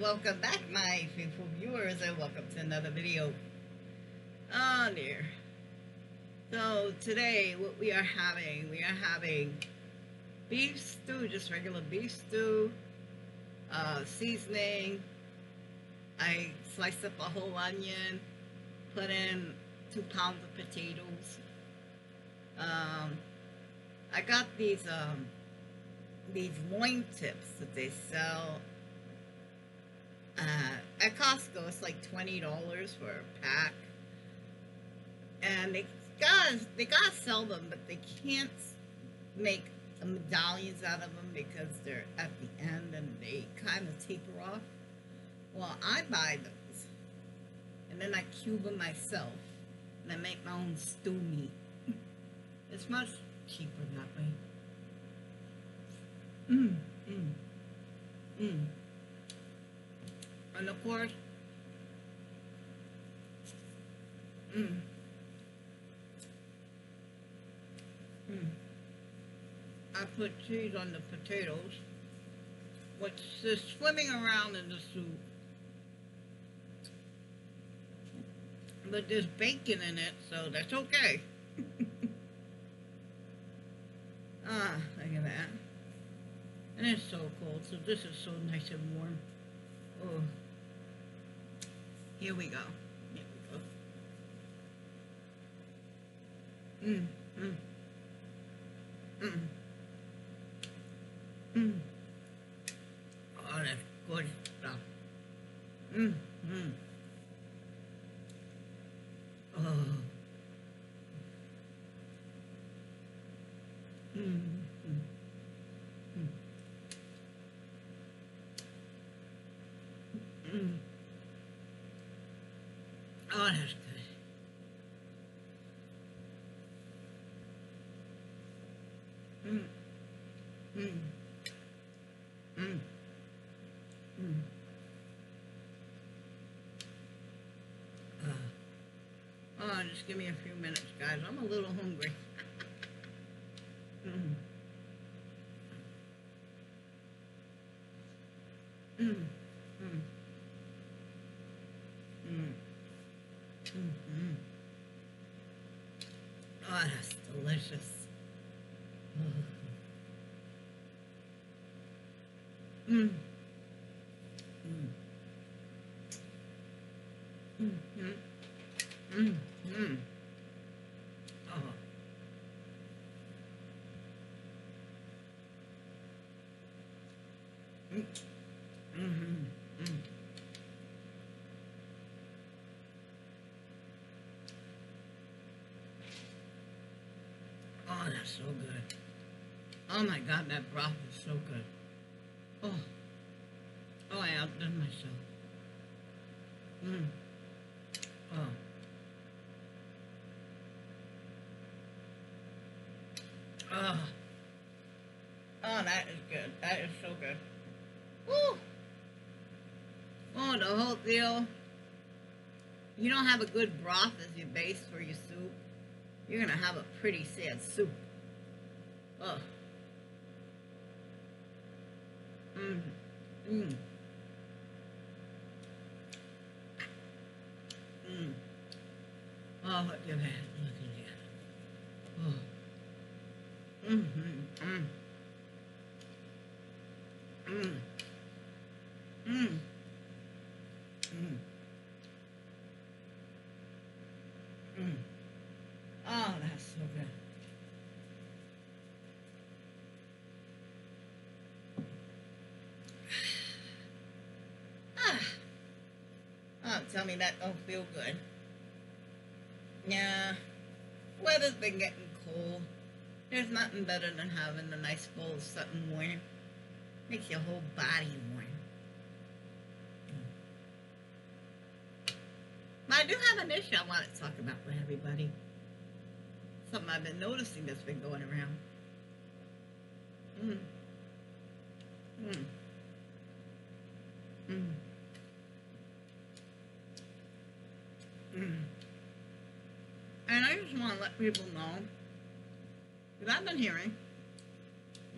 Welcome back, my faithful viewers, and welcome to another video. Oh dear. So today, what we are having, we are having beef stew, just regular beef stew, uh, seasoning. I sliced up a whole onion, put in two pounds of potatoes. Um, I got these um, these loin tips that they sell uh, at Costco. It's like twenty dollars for a pack, and they got they gotta sell them, but they can't make medallions out of them because they're at the end and they kind of taper off. Well, I buy those, and then I cube them myself, and I make my own stew meat. It's much cheaper that way. Mmm, mmm, mmm. Of course, mmm, mmm. I put cheese on the potatoes, which is swimming around in the soup. But there's bacon in it, so that's okay. ah, look at that. And it's so cold, so this is so nice and warm. Oh. Here we go. Here we go. Mmm, mmm. Mmm. Mmm. Oh, that's good stuff. Mmm, mmm. Oh. Mmm. Mm. mm. Oh, good. Mm. Mm. Uh, oh, just give me a few minutes, guys. I'm a little hungry. Mm. Mm. Mm. Mm -hmm. Oh, that's delicious. Mm. Mm. Mm. Mm. Mm. Oh. Mm. Mm-hmm. Mm. Oh, that's so good. Oh my God, that broth is so good. Oh, oh, I outdone myself. Mmm. Oh. Oh. Oh, that is good. That is so good. Woo! Oh, the whole deal. You don't have a good broth as your base for your soup. You're gonna have a pretty sad soup. Ugh. Mmm. Mmm. Mmm. Oh, look at that. Look at that. Oh. Mm-hmm. Mmm. Mmm. Mmm. Mmm. Mmm. Oh, that's so good. Ah. Oh, tell me that don't feel good. Yeah, weather's been getting cold. There's nothing better than having a nice bowl of something warm. Makes your whole body warm. But I do have an issue I want to talk about with everybody. Something I've been noticing that's been going around. Mm. Mm. Mm. Mm. And I just want to let people know, that I've been hearing,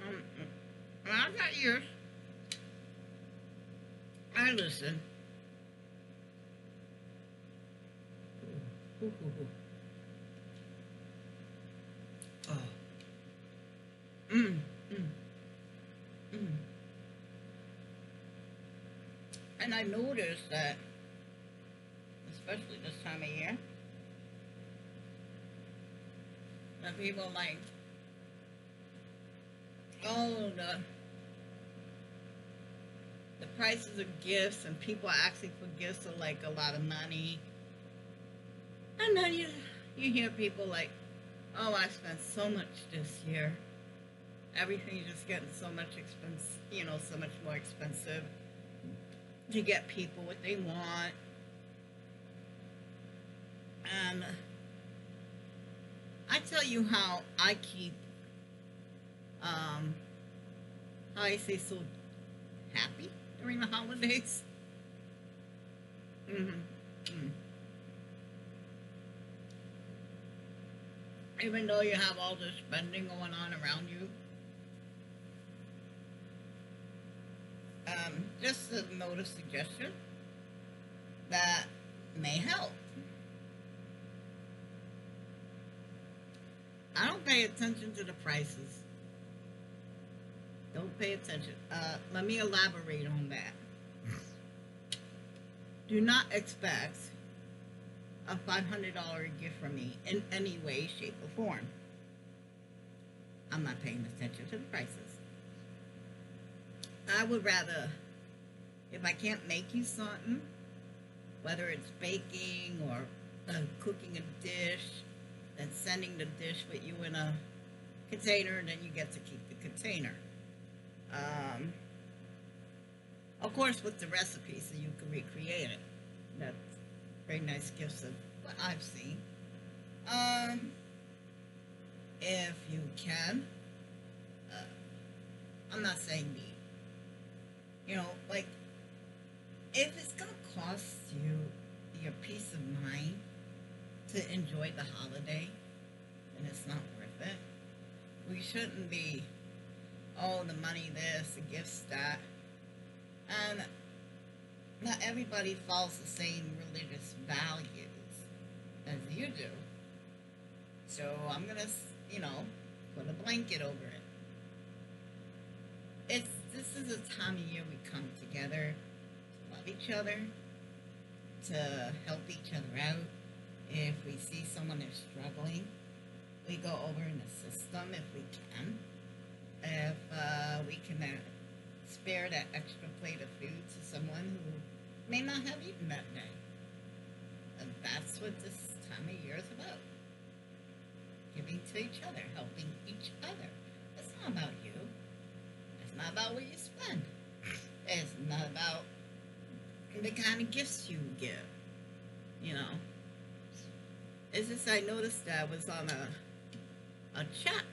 um, I've got ears, I listen. Ooh, ooh, ooh. Oh. And I noticed that, especially this time of year, that people like, oh, the the prices of gifts and people asking for gifts are like a lot of money. And then you you hear people like, oh, I spent so much this year. Everything's just getting so much expensive, you know, so much more expensive to get people what they want. I tell you how I keep, um, how I say so happy during the holidays. Mm-hmm. Mm. Even though you have all this spending going on around you. Um, just a note of suggestion that may help. I don't pay attention to the prices. Don't pay attention. Uh, let me elaborate on that. Do not expect a $500 gift from me in any way, shape, or form. I'm not paying attention to the prices. I would rather, if I can't make you something, whether it's baking or uh, cooking a dish, then sending the dish with you in a container, and then you get to keep the container. Um, of course, with the recipe, so you can recreate it. That's very nice gifts of what I've seen. Um, if you can, uh, I'm not saying me. You know, like, if it's gonna cost you your peace of mind to enjoy the holiday, and it's not worth it. We shouldn't be oh, the money this, the gifts that. And not everybody follows the same religious values as you do. So I'm going to, you know, put a blanket over it. It's this is a time of year we come together to love each other, to help each other out. If we see someone is struggling, we go over and assist them if we can if uh, we can uh, spare that extra plate of food to someone who may not have eaten that day. And that's what this time of year is about. Giving to each other, helping each other. It's not about you. It's not about what you spend. It's not about the kind of gifts you give. You know. It's just I noticed that I was on a a chat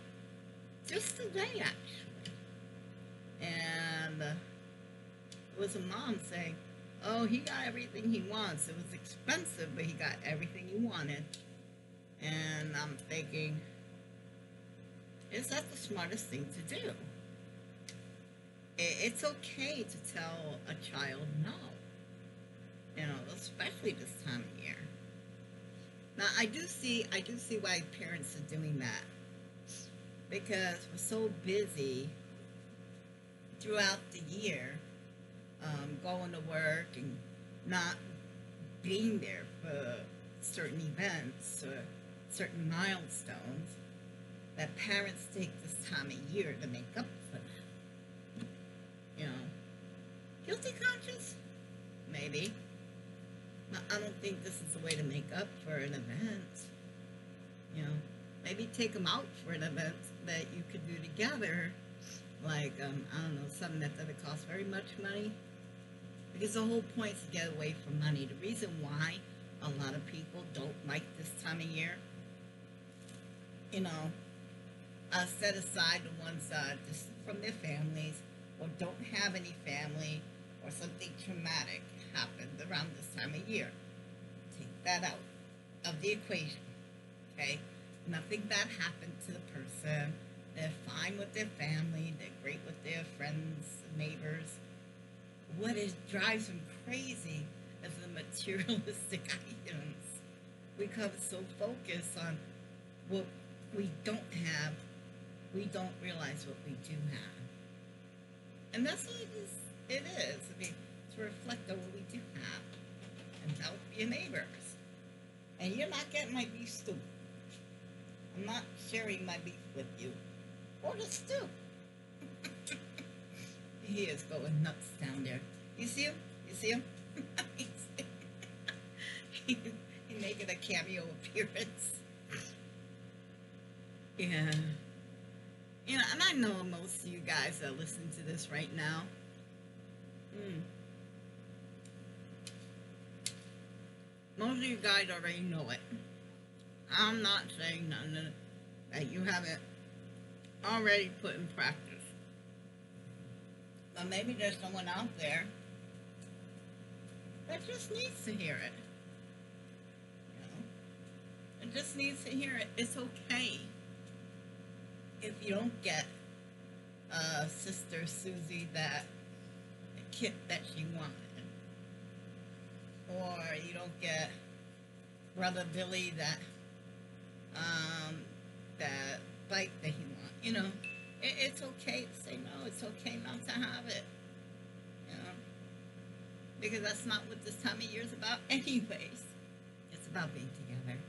just today actually. And uh, it was a mom saying, oh, he got everything he wants. It was expensive, but he got everything he wanted. And I'm thinking, is that the smartest thing to do? It's okay to tell a child no. You know, especially this time of year. Now I do see I do see why parents are doing that because we're so busy throughout the year um, going to work and not being there for certain events or certain milestones that parents take this time of year to make up for that. You know, guilty conscience? Maybe. I don't think this is the way to make up for an event. You know, maybe take them out for an event that you could do together, like, um, I don't know, something that doesn't cost very much money. Because the whole point is to get away from money. The reason why a lot of people don't like this time of year, you know, uh, set aside the ones uh, just from their families or don't have any family or something traumatic happened around this time of year. Take that out of the equation, okay? Nothing bad happened to the person. They're fine with their family. They're great with their friends, neighbors, what is drives them crazy is the materialistic items. We become so focused on what we don't have, we don't realize what we do have. And that's what it is. It is. I mean, to reflect on what we do have and help your neighbors. And you're not getting my beef stew. I'm not sharing my beef with you. Or the stew. he is going nuts down there. You see him? You see him? He's making a cameo appearance. Yeah. You know, and I know most of you guys that listen to this right now. Mm, most of you guys already know it. I'm not saying nothing that you haven't already put in practice. But maybe there's someone out there that just needs to hear it. You know? It just needs to hear it. It's okay if you don't get uh, Sister Susie that kit that she wanted, or you don't get Brother Billy that um, that bike that he wants. You know, it, it's okay to say no. It's okay not to have it. You know, because that's not what this time of year is about, anyways. It's about being together.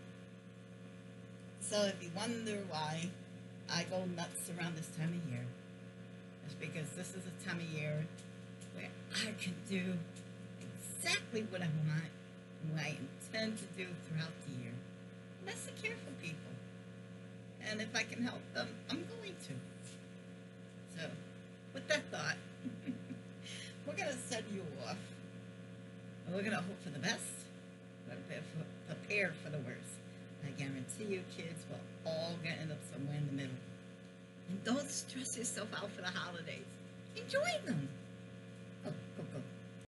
So if you wonder why I go nuts around this time of year, it's because this is a time of year where I can do exactly what I want and what I intend to do throughout the year. And that's to care for people. And if I can help them, I'm going to. So, with that thought, we're going to send you off. And we're going to hope for the best, but prepare for the worst. I guarantee you kids we'll all get end up somewhere in the middle. And don't stress yourself out for the holidays. Enjoy them.